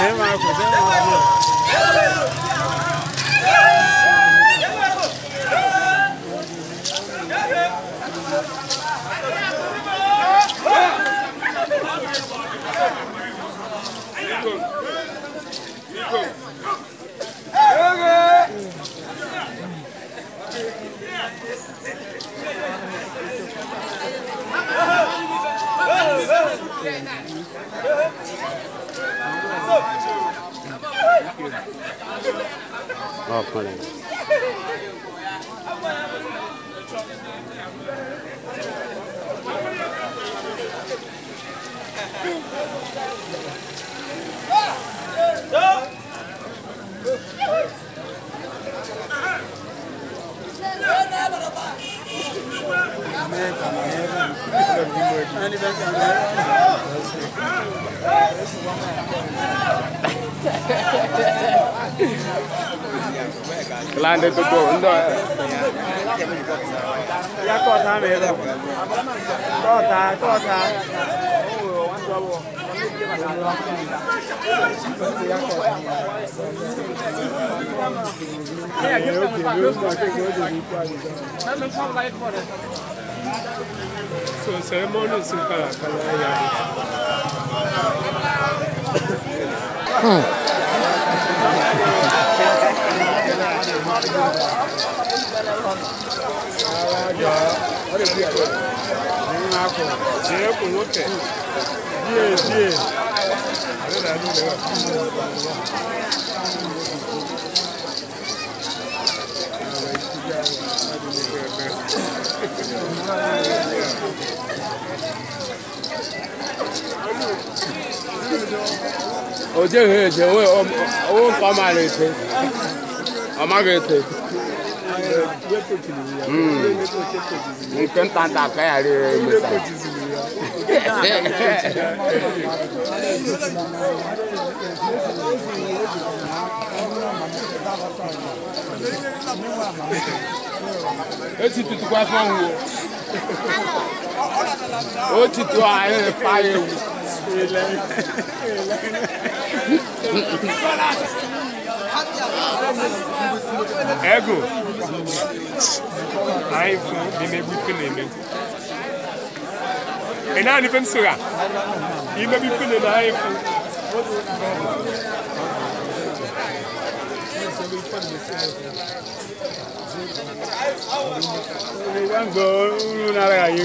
Vem, Marcos, vem, Marcos. Lande to go. Ndo. Eh. Ya ko ta me do. Ko ta, ko Oh, hmm. wan do bo. òjò ìhè ìjẹ̀wé owó kan máa lè amagete nkan tanta kaya re re ile sa esi tutu kwa fọ wu o o tutu a ẹ pa ewu ego anyị bụ na-emegbu ife na-emegbu ị naanị ife m sora imegbu ife na-eme anyị bụ Ìgbàgbọ́ ọ̀run náà rẹ̀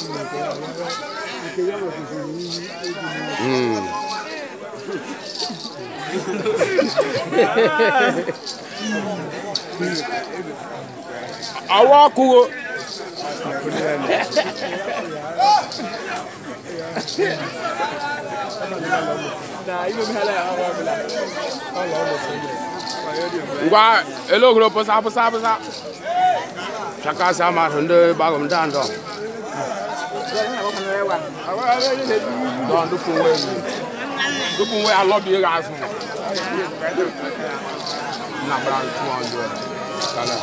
Mm. àwa kúrò. ngwa elogro posa posa posa chaka sama hunde bagom dan dong Don dukun wẹ mi. Dukun wẹ alọ́bi ra fún. Nabra two hundred. Kala.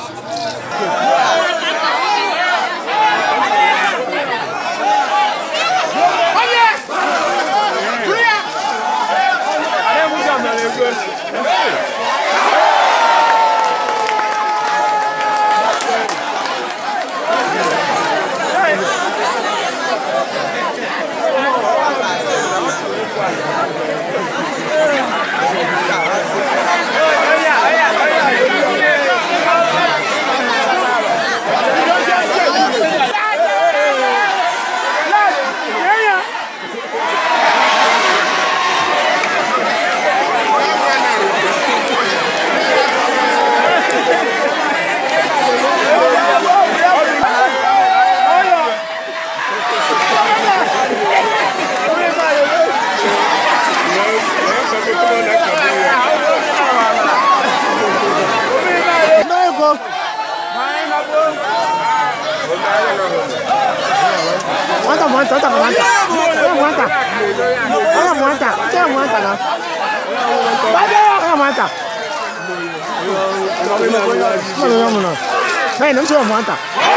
Manta, manta, manta, manta. Manta. Manta,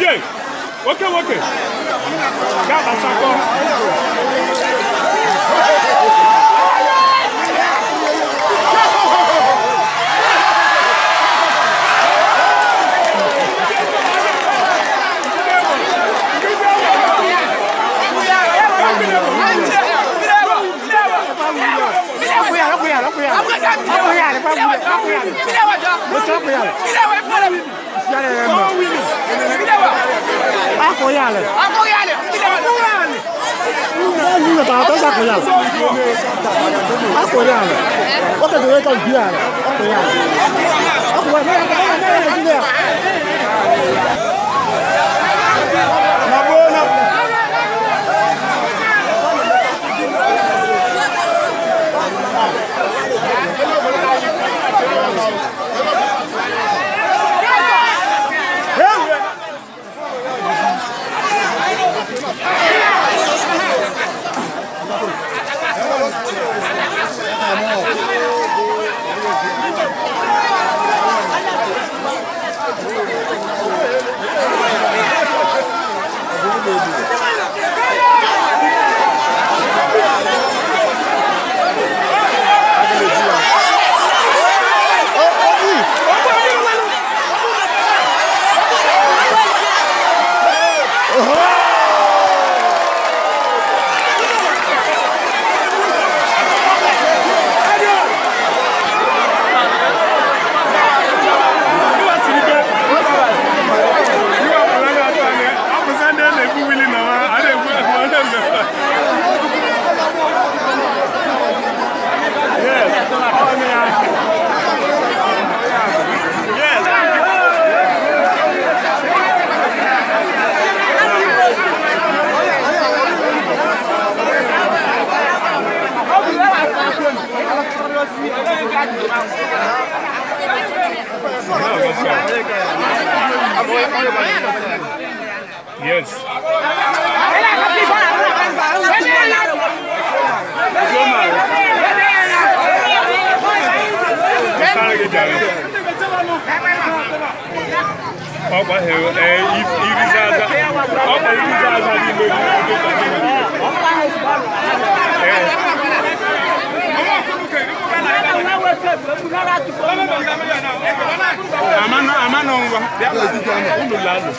Jeje, woke woke, gaba sakọ. yàlẹ. yàlẹ yẹn mọ. akọ yàlẹ. akọ yàlẹ. n nana taa tasa akọ yàlẹ. akọ yàlẹ. o kẹ tẹ̀lé ka bi yàlẹ. akọ yàlẹ. akọ yàlẹ. ne yɛrɛ ne yɛrɛ ti ne yà. mabɔ na. Yes. ọkwa hịrị iri zaza ọkwa iri zaza n'ime Amana, amana, unu lalu.